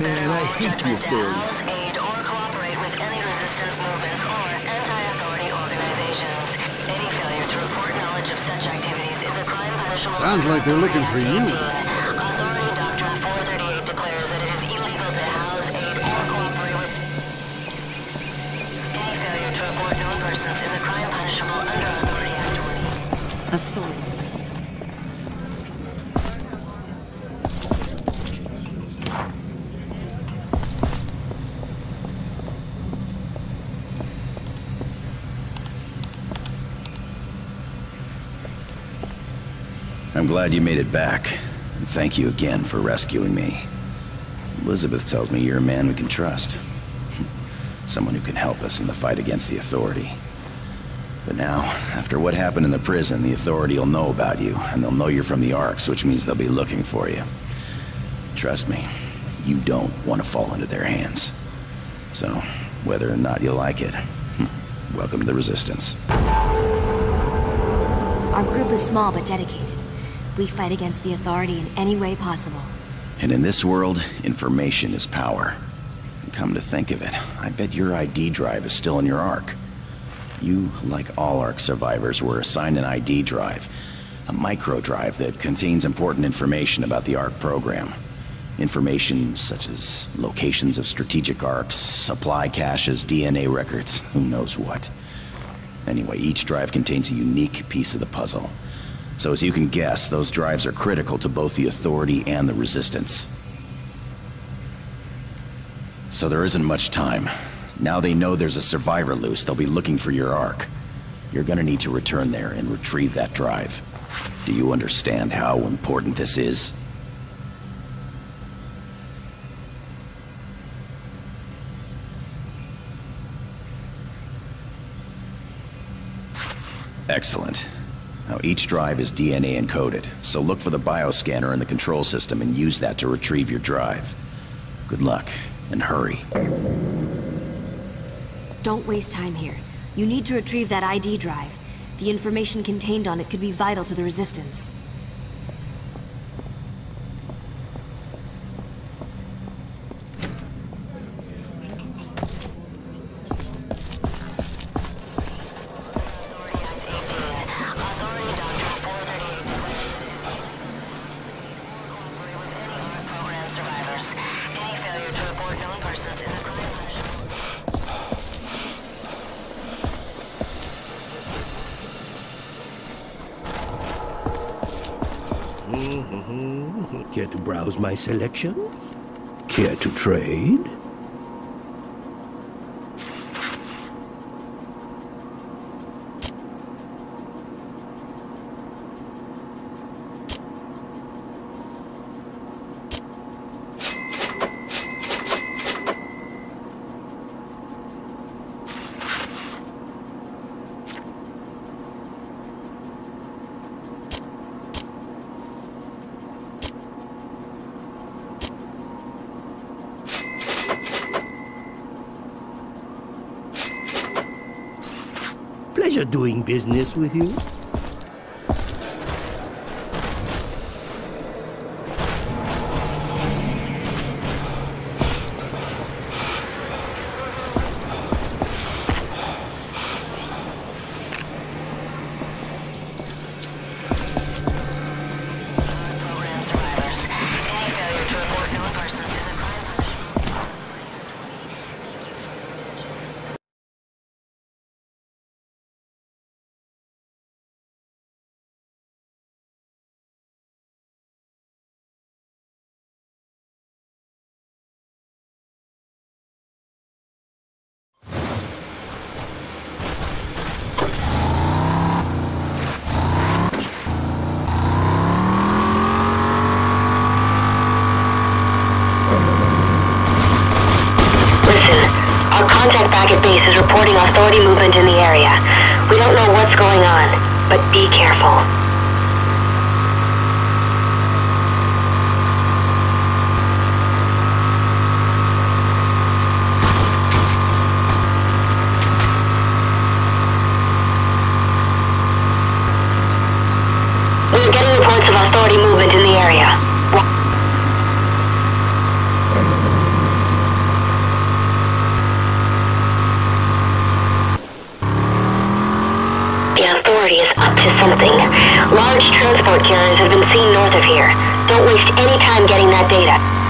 Man, I hate the judgment authority. aid, or cooperate with any resistance movements or anti-authority organizations. Any failure to report knowledge of such activities is a crime punishable Sounds like they're looking for you. Authority Doctrine 438 declares that it is illegal to house, aid, or cooperate with any failure to report known persons is a crime punishable under Authority Act 20. Authority. Glad you made it back. And thank you again for rescuing me. Elizabeth tells me you're a man we can trust. Someone who can help us in the fight against the Authority. But now, after what happened in the prison, the Authority will know about you, and they'll know you're from the Arks, which means they'll be looking for you. Trust me, you don't want to fall into their hands. So, whether or not you like it, welcome to the Resistance. Our group is small but dedicated. We fight against the authority in any way possible. And in this world, information is power. Come to think of it, I bet your ID drive is still in your Ark. You, like all Ark survivors, were assigned an ID drive. A micro drive that contains important information about the Ark program. Information such as locations of strategic Arks, supply caches, DNA records, who knows what. Anyway, each drive contains a unique piece of the puzzle. So as you can guess, those drives are critical to both the Authority and the Resistance. So there isn't much time. Now they know there's a survivor loose, they'll be looking for your Ark. You're gonna need to return there and retrieve that drive. Do you understand how important this is? Excellent. Now, each drive is DNA encoded, so look for the bioscanner in the control system and use that to retrieve your drive. Good luck, and hurry. Don't waste time here. You need to retrieve that ID drive. The information contained on it could be vital to the Resistance. Care to browse my selections? Care to trade? Pleasure doing business with you. Back at base is reporting Authority movement in the area. We don't know what's going on, but be careful. We're getting reports of Authority movement in the area. The Authority is up to Large transport carriers have been seen north of here. Don't waste any time getting that data.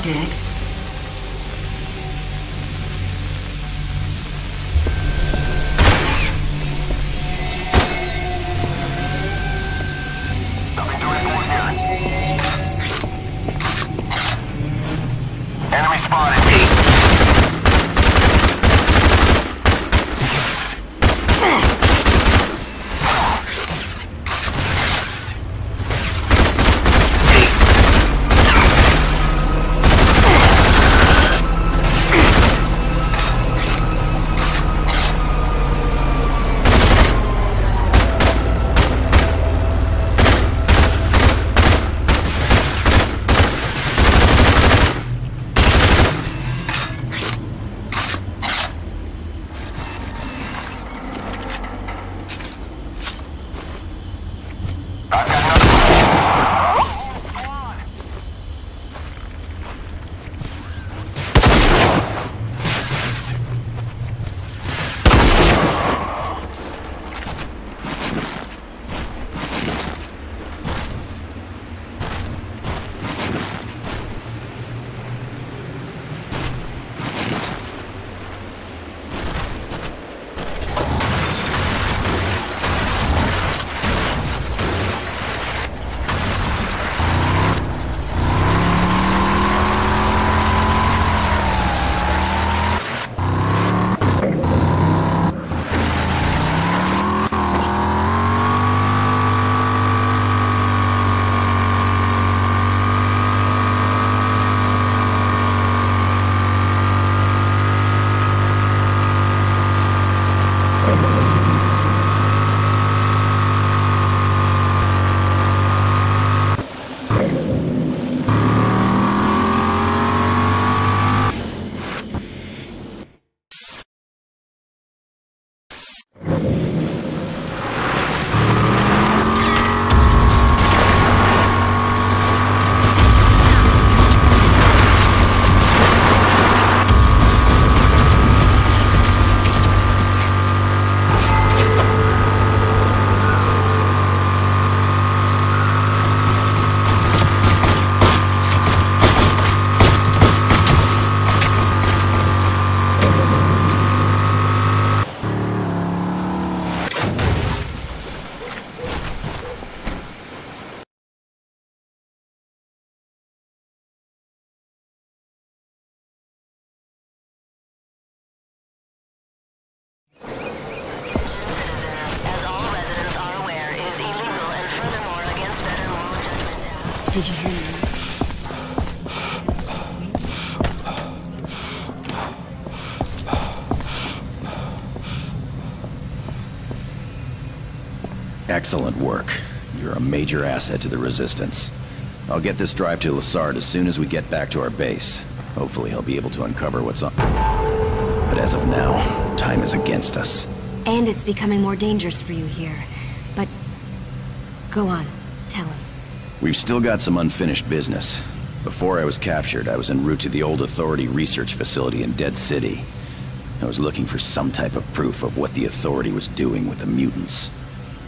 Ejected. Excellent work. You're a major asset to the Resistance. I'll get this drive to Lassard as soon as we get back to our base. Hopefully he'll be able to uncover what's on... But as of now, time is against us. And it's becoming more dangerous for you here. But... Go on. Tell him. We've still got some unfinished business. Before I was captured, I was en route to the old Authority research facility in Dead City. I was looking for some type of proof of what the Authority was doing with the mutants.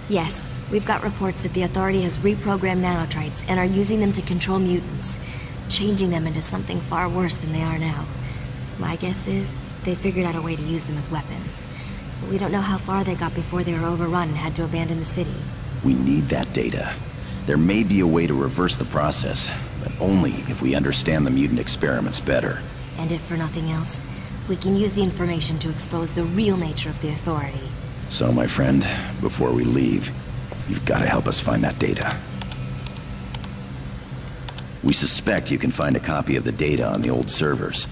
Yes, we've got reports that the Authority has reprogrammed nanotrites and are using them to control mutants, changing them into something far worse than they are now. My guess is they figured out a way to use them as weapons. But we don't know how far they got before they were overrun and had to abandon the city. We need that data. There may be a way to reverse the process, but only if we understand the mutant experiments better. And if for nothing else, we can use the information to expose the real nature of the Authority. So, my friend, before we leave, you've got to help us find that data. We suspect you can find a copy of the data on the old servers.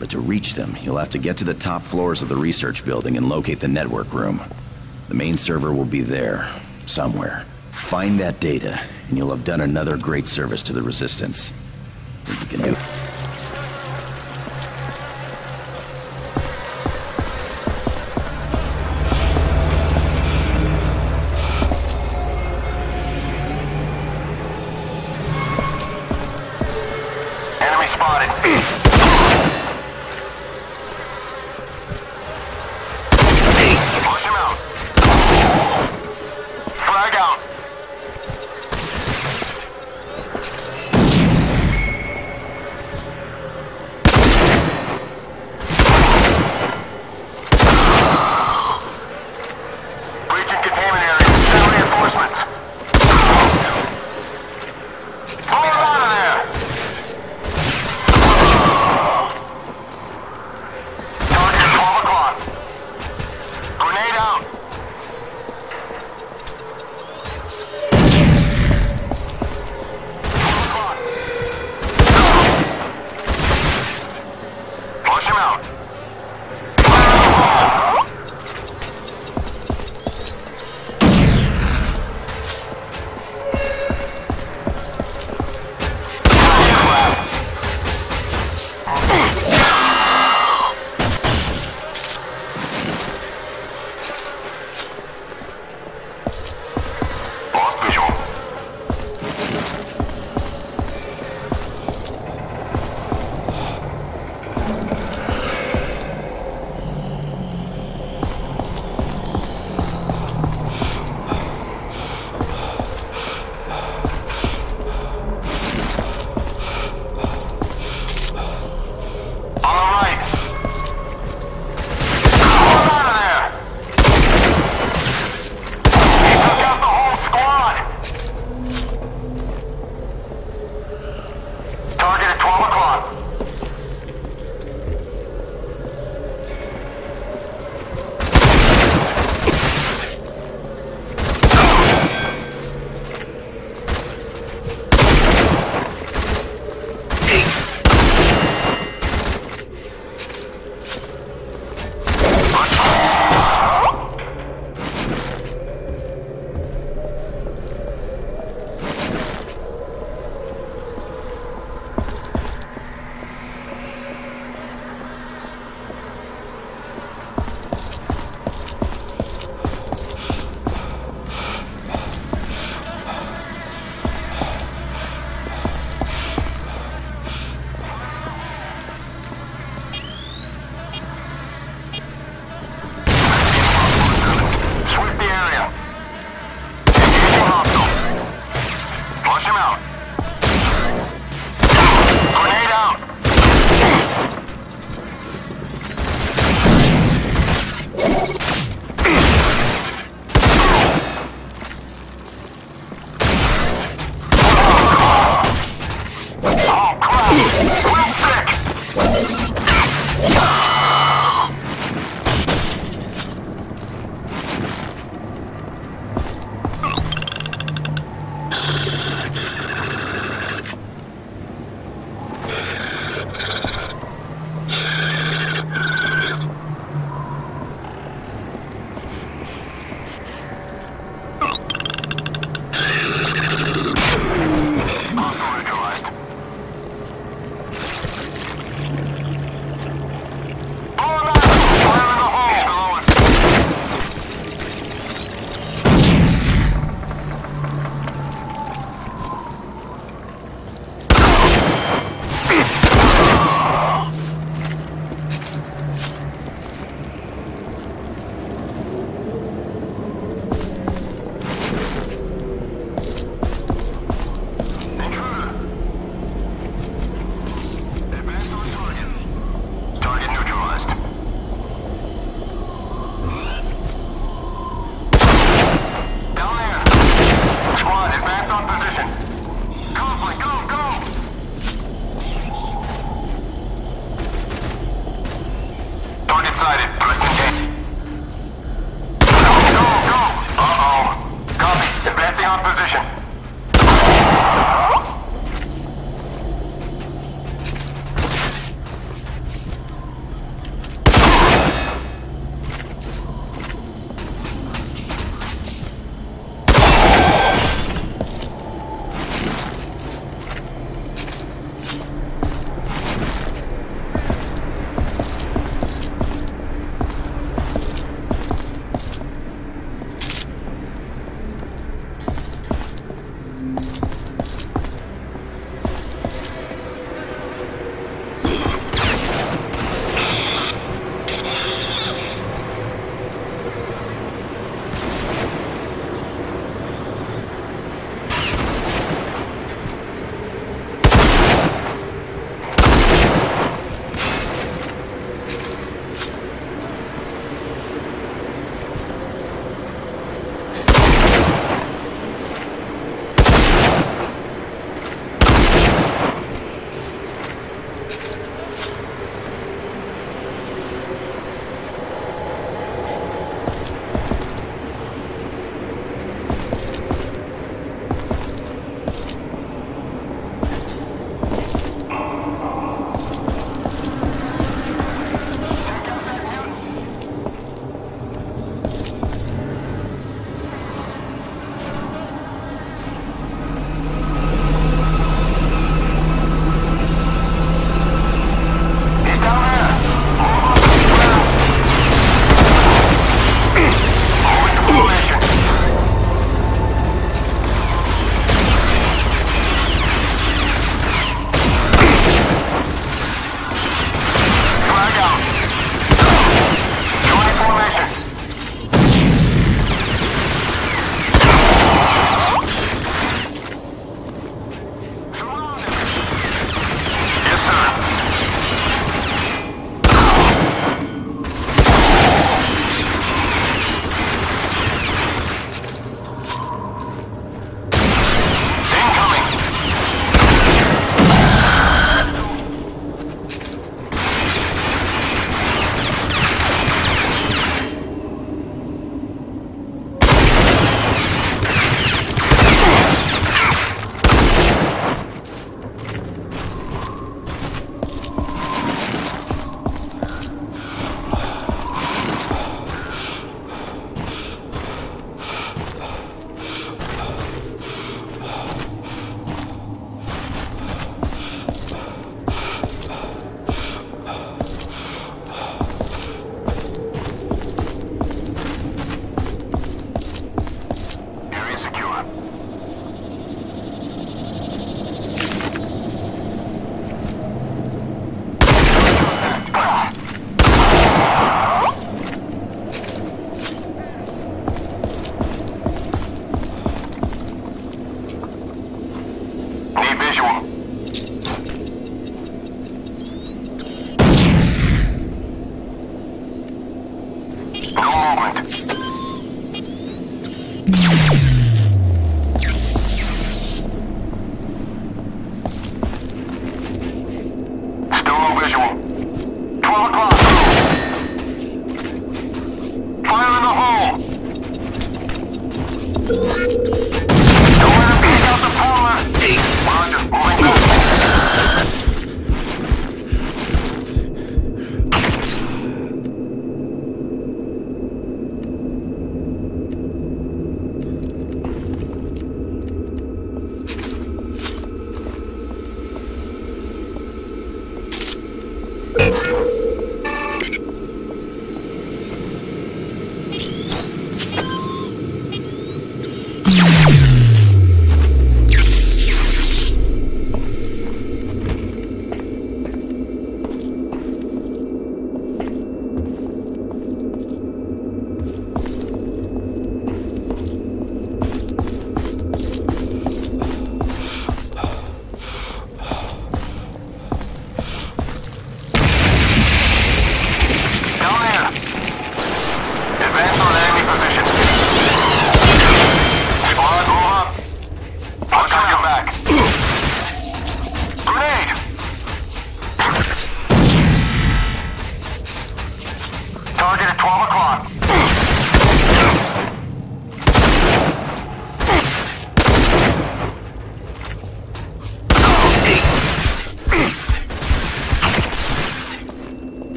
But to reach them, you'll have to get to the top floors of the research building and locate the network room. The main server will be there, somewhere. Find that data, and you'll have done another great service to the Resistance. You can do